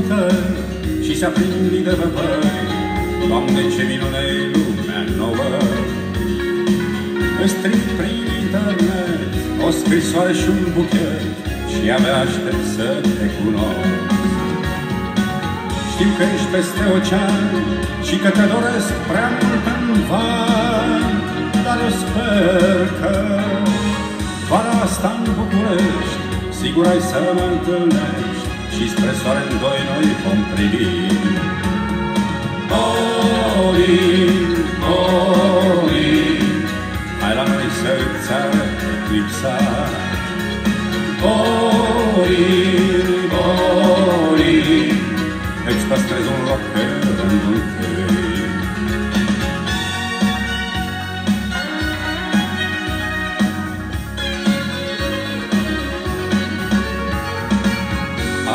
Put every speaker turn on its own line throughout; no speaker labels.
uită și se aprind de văpări. Doamne, ce minune e lumea nouă! Îți trimit prin internet o scrisoare și un buchet și abia aștept să te cunosc. Știu că ești peste ocean și că te doresc prea mult în van, dar eu sper că vara asta în București sigur ai să mă întâlnești ci espressando e noi comprimi. Oh,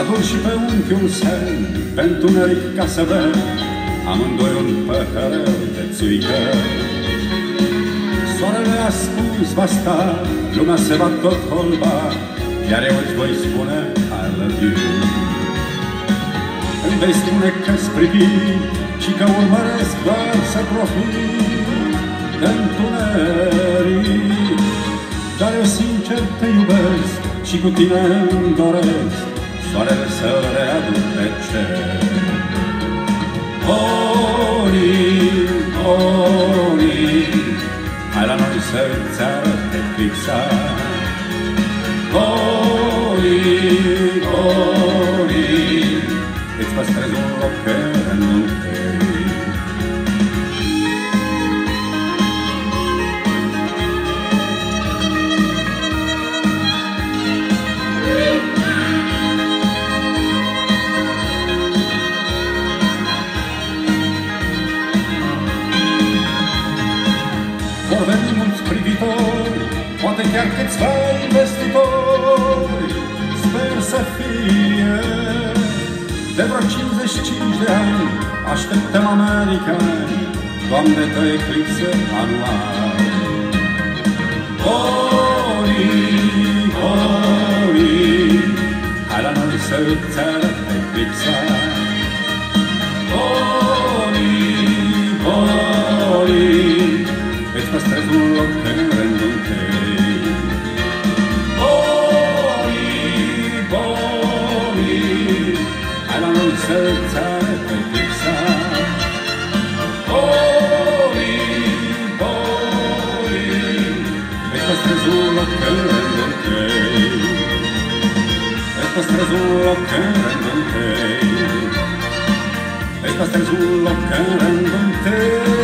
Adun și pe unchiul sen, pentru neric ca să bem, amândoi un păhărel de țuică. Soarele a spus va sta, lumea se va tot holba, iar eu îți voi spune I love you. Îmi vei spune că-ți privit și că urmăresc doar să profit de întuneric. Dar eu sincer te iubesc și cu tine îmi doresc cercarono eclipsar. Goli, goli, ets vas tres un rocker hatte kanskje tvei vestitor z Persefie. Devročím ze štížem a škrtem Amerikanem, vám jde to je klice anuár. Boli, boli, Haranovi srdce eklipsa. Boli, boli, već vas trefnulo ten Estas tres lo que Estas tres lo que